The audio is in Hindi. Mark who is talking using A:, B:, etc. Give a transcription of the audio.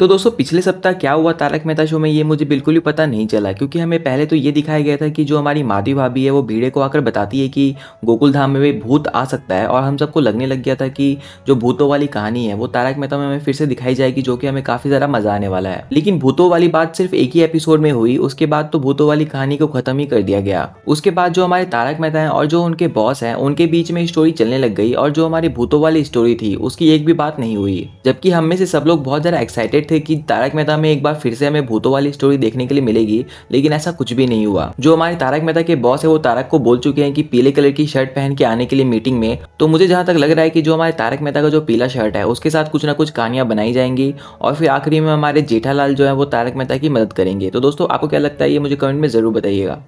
A: तो दोस्तों, पिछले सप्ताह क्या हुआ तारक मेहता शो में, ये मुझे बिल्कुल भी पता नहीं चला, क्योंकि हमें पहले तो ये दिखाया गया था कि जो हमारी माधवी भाभी है, वो भीड़े को आकर बताती है कि गोकुल धाम में भी भूत आ सकता है, और हम सबको लगने लग गया था कि जो भूतों वाली कहानी है, वो तारक मेहता में हमें फिर से दिखाई जाएगी, जो कि हमें काफ़ी ज़्यादा मज़ा आने वाला है। लेकिन भूतों वाली बात सिर्फ़ एक ही एपिसोड में हुई, उसके बाद तो भूतों वाली कहानी को खत्म ही कर दिया गया। उसके बाद जो हमारे तारक मेहता है, और जो उनके बॉस हैं, उनके बीच में स्टोरी चलने लग गई, और जो हमारी भूतों वाली स्टोरी थी, उसकी एक भी बात नहीं हुई, जबकि हम में से सब लोग बहुत ज़्यादा एक्साइटेड थे कि तारक मेहता में एक बार फिर से हमें भूतों वाली स्टोरी देखने के लिए मिलेगी, लेकिन ऐसा कुछ भी नहीं हुआ। जो हमारे तारक मेहता के बॉस है, वो तारक को बोल चुके हैं कि पीले कलर की शर्ट पहन के आने के लिए मीटिंग में। तो मुझे जहाँ तक लग रहा है कि जो हमारे तारक मेहता का जो पीला शर्ट है, उसके साथ कुछ ना कुछ कहानियाँ बनाई जाएँगी, और फिर आखिरी में हमारे जेठालाल जो है, वो तारक मेहता की मदद करेंगे। तो दोस्तों, आपको क्या लगता है, ये मुझे कमेंट में ज़रूर बताइएगा।